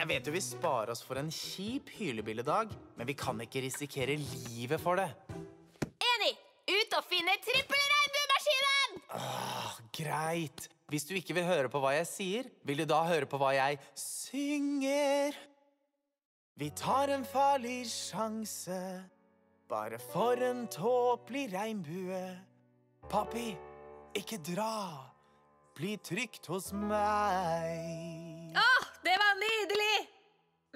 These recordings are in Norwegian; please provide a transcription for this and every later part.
Jeg vet jo vi sparer oss for en kjip hylebilledag, men vi kan ikke risikere livet for det. Enig! Ut og finne trippelregnbuemaskinen! Åh, greit. Hvis du ikke vil høre på hva jeg sier, vil du da høre på hva jeg synger? Vi tar en farlig sjanse, bare for en tåpelig regnbue. Pappi, ikke dra. Bli trygt hos meg. Åh, det var nydelig!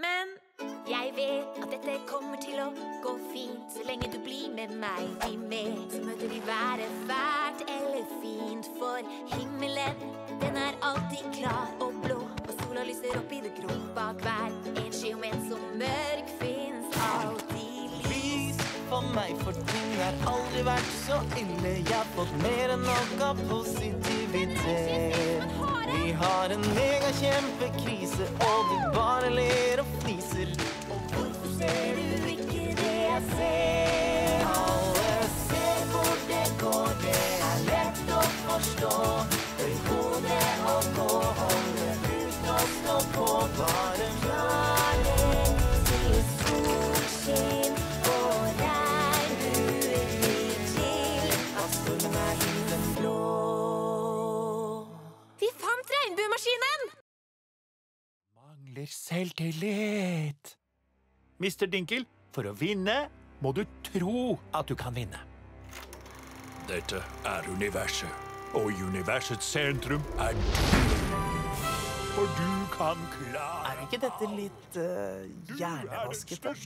Men jeg vet at dette kommer til å gå fint så lenge du blir med meg. Bli med, så møter vi været fælt eller fint. For himmelen, den er alltid klar og blå. Og sola lyser opp i det grå bak hver en sky om en så mørk fins alltid lys. For meg, for ting har aldri vært så ille. Jeg har fått mer enn nok av positivitet. Vi har en megakjempekrise, og de bare ler og fniser. Og hvorfor ser du ikke det jeg ser? Alle ser hvor det går, det er lett å forstå. Høy hode og gå, holde ut og stå på. Bare. Vi fant regnbuemaskinen! Mangler selvtillit. Mr. Dinkel, for å vinne må du tro at du kan vinne. Dette er universet, og universets sentrum er du. For du kan klare Er ikke dette litt uh, hjernevaskete?